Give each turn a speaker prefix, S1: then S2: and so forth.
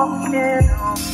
S1: walking on.